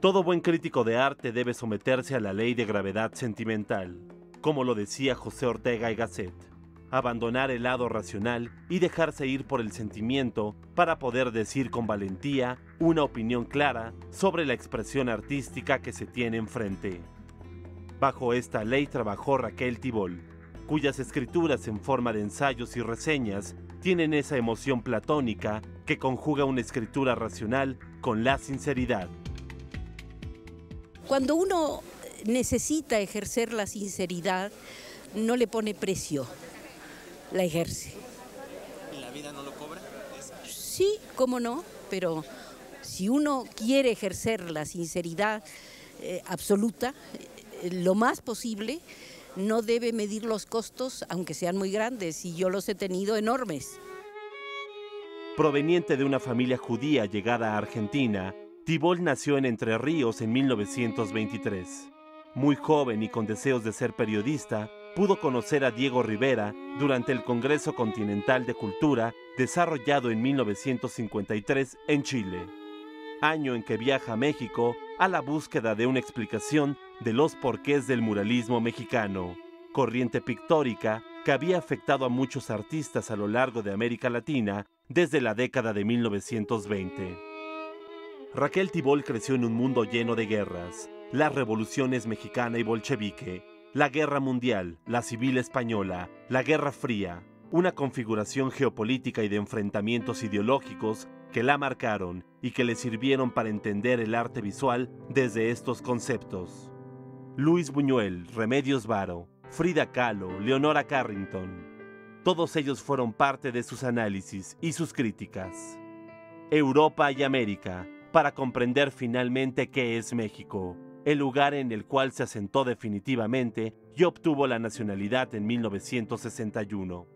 Todo buen crítico de arte debe someterse a la ley de gravedad sentimental, como lo decía José Ortega y Gasset. Abandonar el lado racional y dejarse ir por el sentimiento para poder decir con valentía una opinión clara sobre la expresión artística que se tiene enfrente. Bajo esta ley trabajó Raquel Tibol, cuyas escrituras en forma de ensayos y reseñas tienen esa emoción platónica que conjuga una escritura racional con la sinceridad. Cuando uno necesita ejercer la sinceridad, no le pone precio, la ejerce. ¿Y la vida no lo cobra? Sí, cómo no, pero si uno quiere ejercer la sinceridad eh, absoluta, eh, lo más posible, no debe medir los costos, aunque sean muy grandes, y yo los he tenido enormes. Proveniente de una familia judía llegada a Argentina, Tibol nació en Entre Ríos en 1923. Muy joven y con deseos de ser periodista, pudo conocer a Diego Rivera durante el Congreso Continental de Cultura desarrollado en 1953 en Chile, año en que viaja a México a la búsqueda de una explicación de los porqués del muralismo mexicano, corriente pictórica que había afectado a muchos artistas a lo largo de América Latina desde la década de 1920. Raquel Tibol creció en un mundo lleno de guerras, las revoluciones mexicana y bolchevique, la guerra mundial, la civil española, la guerra fría, una configuración geopolítica y de enfrentamientos ideológicos que la marcaron y que le sirvieron para entender el arte visual desde estos conceptos. Luis Buñuel, Remedios Varo, Frida Kahlo, Leonora Carrington, todos ellos fueron parte de sus análisis y sus críticas. Europa y América, para comprender finalmente qué es México, el lugar en el cual se asentó definitivamente y obtuvo la nacionalidad en 1961.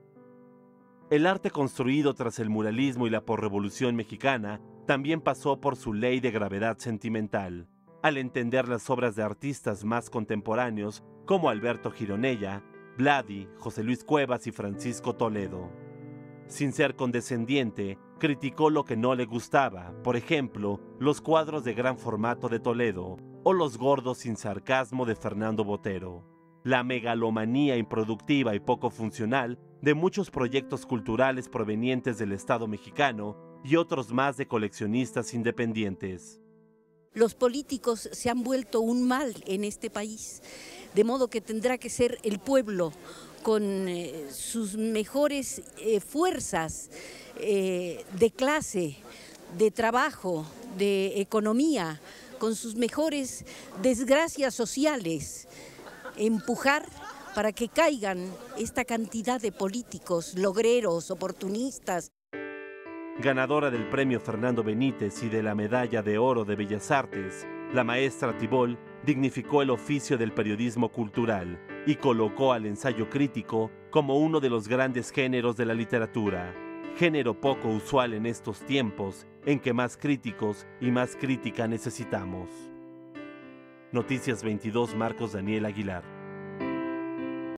El arte construido tras el muralismo y la porrevolución mexicana también pasó por su ley de gravedad sentimental, al entender las obras de artistas más contemporáneos como Alberto Gironella, Vladi, José Luis Cuevas y Francisco Toledo. Sin ser condescendiente, criticó lo que no le gustaba, por ejemplo, los cuadros de gran formato de Toledo o los gordos sin sarcasmo de Fernando Botero, la megalomanía improductiva y poco funcional de muchos proyectos culturales provenientes del Estado mexicano y otros más de coleccionistas independientes. Los políticos se han vuelto un mal en este país, de modo que tendrá que ser el pueblo con eh, sus mejores eh, fuerzas eh, de clase, de trabajo, de economía, con sus mejores desgracias sociales, empujar para que caigan esta cantidad de políticos, logreros, oportunistas. Ganadora del premio Fernando Benítez y de la medalla de oro de Bellas Artes, la maestra Tibol dignificó el oficio del periodismo cultural y colocó al ensayo crítico como uno de los grandes géneros de la literatura género poco usual en estos tiempos en que más críticos y más crítica necesitamos. Noticias 22 Marcos Daniel Aguilar.